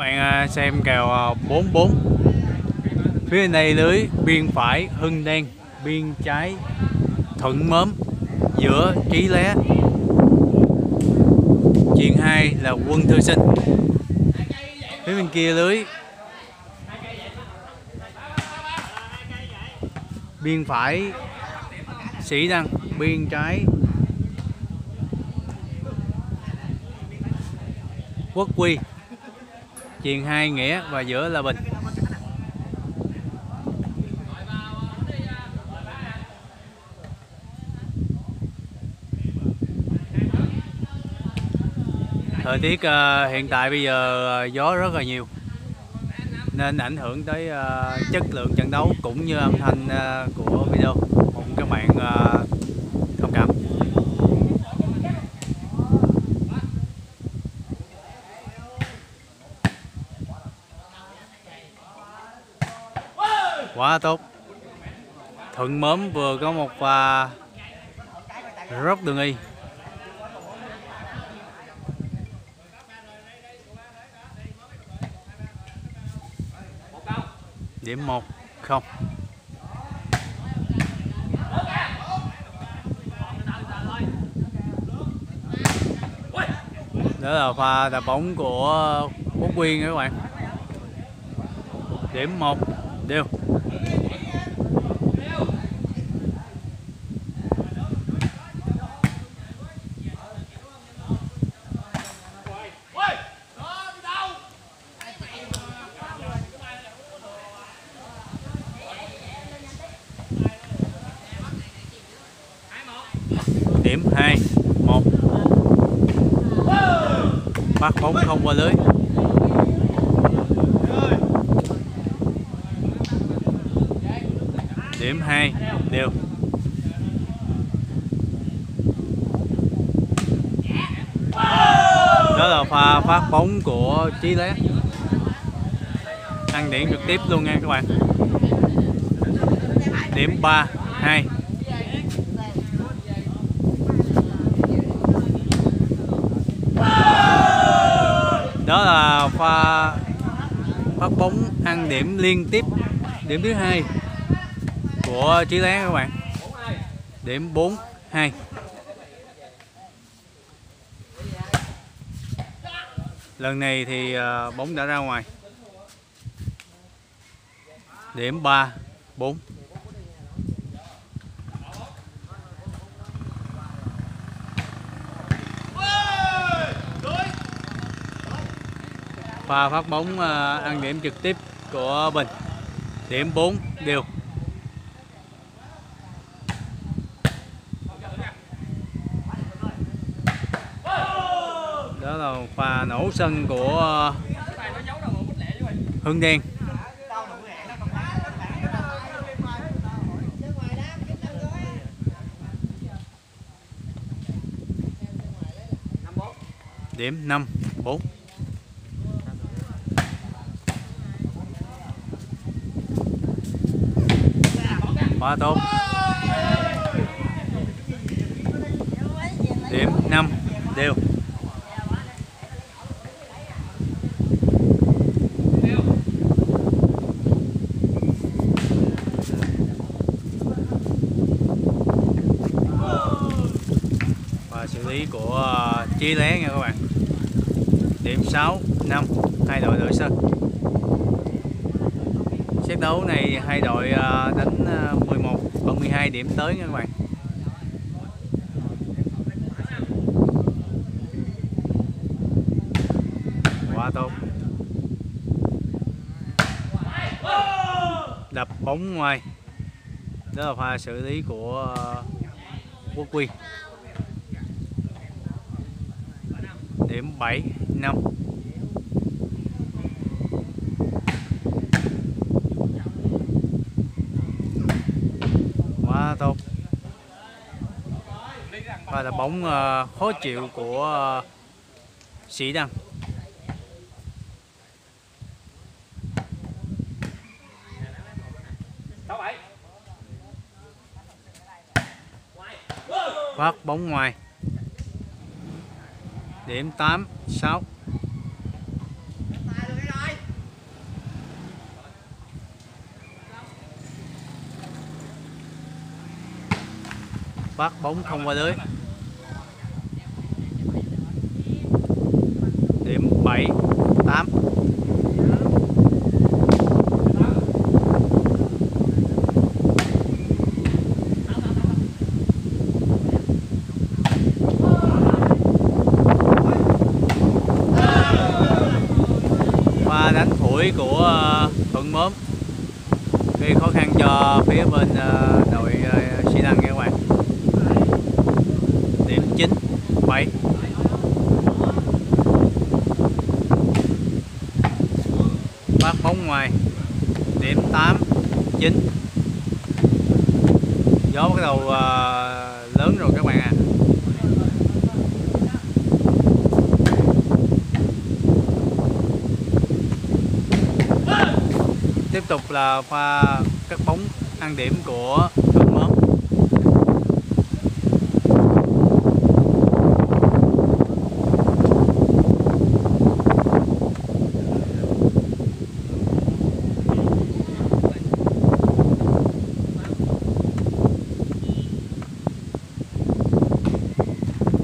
bạn à, xem kèo à, 44 phía này lưới, biên phải, hưng đen, biên trái, thuận mớm, giữa trí lé. Chuyện hai là quân thư sinh. Phía bên kia lưới. Biên phải, sĩ đăng, biên trái. Quốc quy chuyền hai nghĩa và giữa là bình. Thời tiết ờ, hiện tại bây giờ ờ, gió rất là nhiều, nên ảnh hưởng tới ờ, chất lượng trận đấu cũng như âm thanh của video. Mong các bạn quá tốt. Thuận mớm vừa có một và rất đường y. Điểm một, không. Đó là pha đá bóng của quốc quyên các bạn. Điểm một, đều. Điểm hai, một. Bắt bóng không qua lưới. Điểm hai, đều. Đó là pha phát bóng của chí lé. Ăn điểm trực tiếp luôn nha các bạn. Điểm ba, hai. Đó là pha phát bóng ăn điểm liên tiếp. Điểm thứ hai của Trí lé các bạn. Điểm 4 2 lần này thì à, bóng đã ra ngoài. Điểm 3 4 pha phát bóng à, ăn điểm trực tiếp của Bình. Điểm 4 đều. Đó là pha nổ sân của à, Hưng Đen. Điểm 5 4 quá tốt điểm 5 đều. Và xử lý của à, ờ, Chí Lé nha các bạn. Điểm 6 5 hai đội đội sân set đấu này hai đội à, đánh à, 11 và 12 điểm tới nha các bạn. Quá tốt. Đập bóng ngoài. Đó là pha xử lý của à, quốc quy điểm 7 5 quá và là bóng uh, khó chịu của uh, sĩ đăng. Phát bóng ngoài. Điểm 8 6 phát bóng không qua lưới. Điểm 7 8 và đánh phủi của ờ, thuận mớm. Gây khó khăn cho phía bên uh, xi lăng nha các bạn điểm 9 7 phát bóng ngoài. Điểm 8 9 gió bắt đầu uh, lớn rồi các bạn ạ. À. tiếp tục là pha cắt bóng ăn điểm của thuận mớm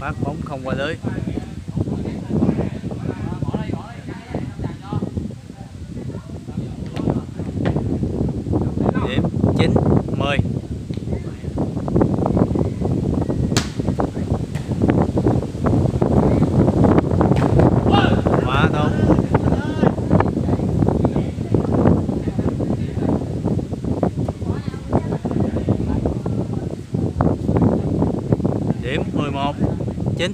phát bóng không qua lưới điểm 9 10 quá tốt điểm 11 chín.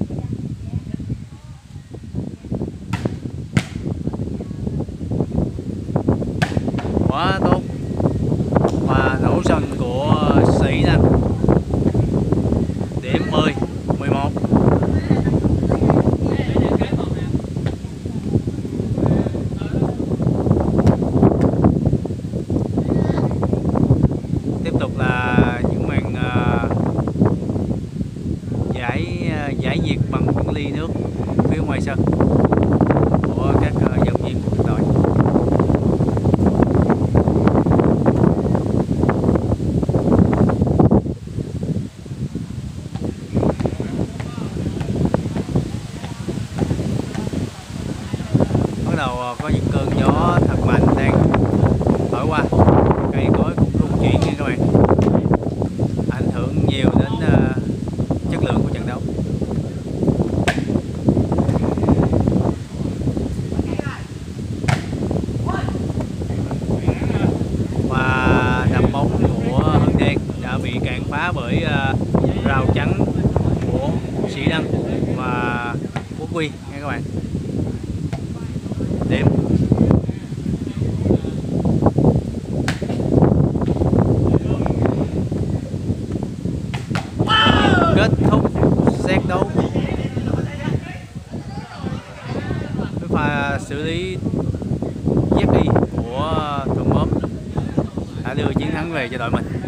Quá tốt và nổ sân của sĩ nè điểm 10 11 tiếp tục là những màn ờ, giải ờ, giải nhiệt bằng những ly nước phía ngoài sân của các ờ, vận viên của đội bắt đầu ờ, có những cơn gió thật mạnh đang thổi qua cây cối cũng rung chuyển nha các bạn. Ảnh hưởng nhiều đến uh, chất lượng của trận đấu. Và đập bóng của Hưng Đen đã bị cản phá bởi uh, rào chắn của Sĩ Đăng và Quốc Quy nha các bạn. Điểm kết thúc xét đấu. Với pha xử lý ZI của Thuận Mớm đã đưa chiến thắng về cho đội mình.